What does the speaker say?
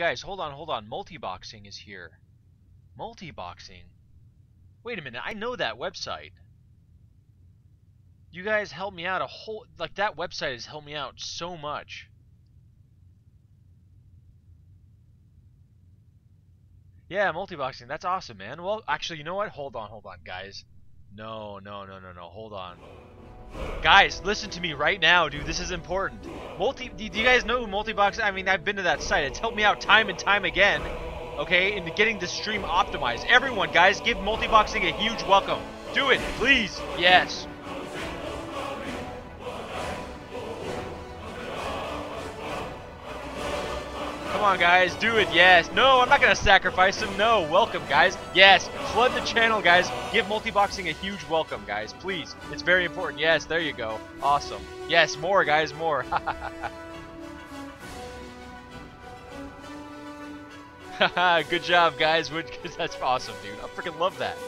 Guys, hold on, hold on. Multiboxing is here. Multiboxing? Wait a minute, I know that website. You guys helped me out a whole... Like, that website has helped me out so much. Yeah, multiboxing. That's awesome, man. Well, actually, you know what? Hold on, hold on, guys. No, no, no, no, no. Hold on. Guys, listen to me right now, dude. This is important. Multi, do you guys know multibox? I mean, I've been to that site. It's helped me out time and time again. Okay, in getting the stream optimized. Everyone, guys, give multiboxing a huge welcome. Do it, please. Yes. Come on, guys, do it, yes. No, I'm not going to sacrifice him. No, welcome, guys. Yes, flood the channel, guys. Give multiboxing a huge welcome, guys. Please. It's very important. Yes, there you go. Awesome. Yes, more, guys, more. Good job, guys. That's awesome, dude. I freaking love that.